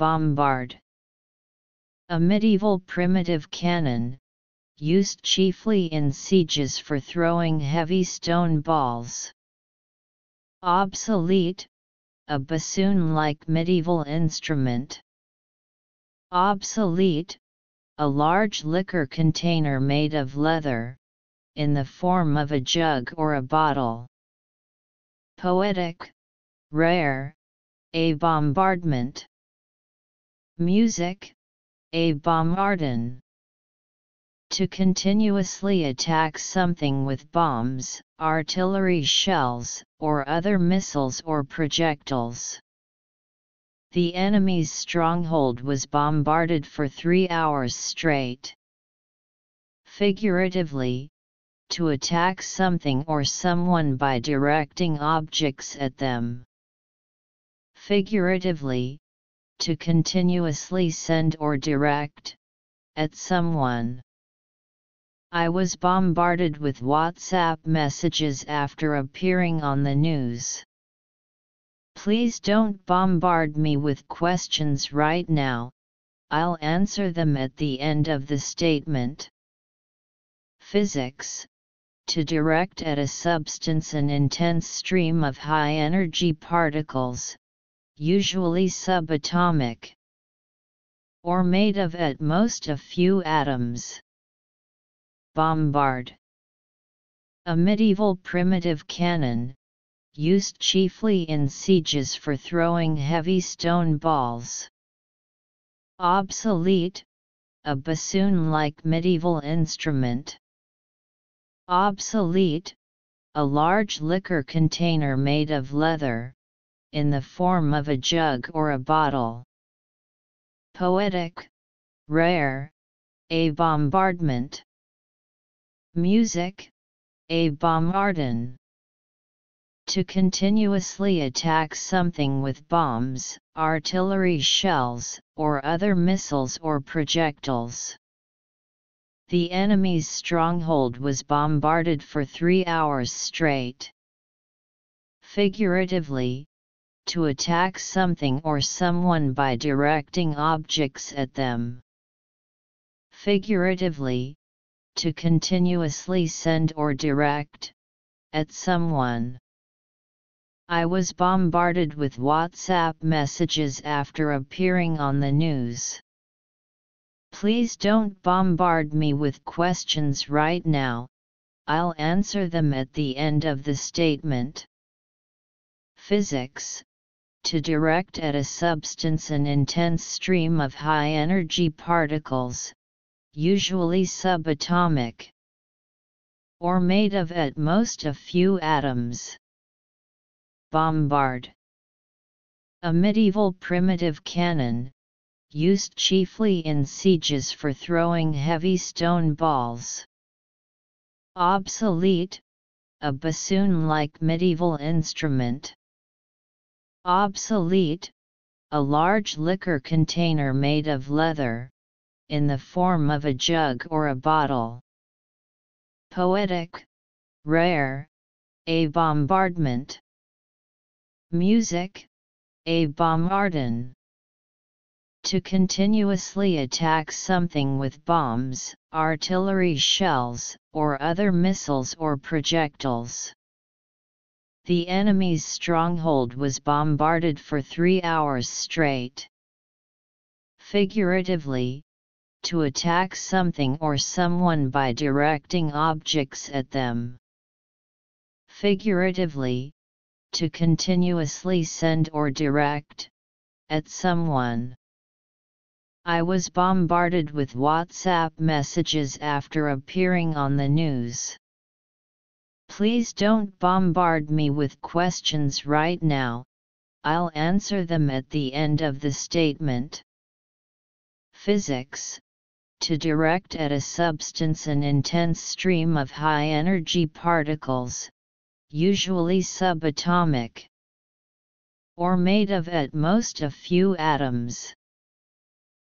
Bombard A medieval primitive cannon, used chiefly in sieges for throwing heavy stone balls. Obsolete, a bassoon-like medieval instrument. Obsolete, a large liquor container made of leather, in the form of a jug or a bottle. Poetic, rare, a bombardment. Music, a bombardon. To continuously attack something with bombs, artillery shells, or other missiles or projectiles. The enemy's stronghold was bombarded for three hours straight. Figuratively, to attack something or someone by directing objects at them. Figuratively, to continuously send or direct, at someone. I was bombarded with WhatsApp messages after appearing on the news. Please don't bombard me with questions right now, I'll answer them at the end of the statement. Physics To direct at a substance an intense stream of high energy particles, usually subatomic, or made of at most a few atoms. Bombard A medieval primitive cannon, used chiefly in sieges for throwing heavy stone balls. Obsolete, a bassoon-like medieval instrument. Obsolete, a large liquor container made of leather, in the form of a jug or a bottle. Poetic, rare, a bombardment. Music, a bombardon. To continuously attack something with bombs, artillery shells, or other missiles or projectiles. The enemy's stronghold was bombarded for three hours straight. Figuratively, to attack something or someone by directing objects at them. Figuratively, to continuously send or direct, at someone. I was bombarded with WhatsApp messages after appearing on the news. Please don't bombard me with questions right now, I'll answer them at the end of the statement. Physics To direct at a substance an intense stream of high energy particles, usually subatomic, or made of at most a few atoms. Bombard A medieval primitive cannon, used chiefly in sieges for throwing heavy stone balls. Obsolete, a bassoon-like medieval instrument. Obsolete, a large liquor container made of leather, in the form of a jug or a bottle. Poetic, rare, a bombardment. Music, a bombardon. To continuously attack something with bombs, artillery shells, or other missiles or projectiles. The enemy's stronghold was bombarded for three hours straight. Figuratively, to attack something or someone by directing objects at them. Figuratively, to continuously send or direct, at someone. I was bombarded with WhatsApp messages after appearing on the news. Please don't bombard me with questions right now, I'll answer them at the end of the statement. Physics to direct at a substance an intense stream of high-energy particles, usually subatomic, or made of at most a few atoms.